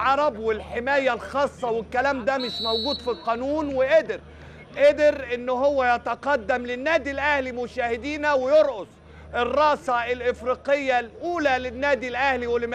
العرب والحماية الخاصة والكلام ده مش موجود في القانون وقدر قدر إن هو يتقدم للنادي الأهلي مشاهدينا ويرقص الرأسة الإفريقية الأولى للنادي الأهلي واللي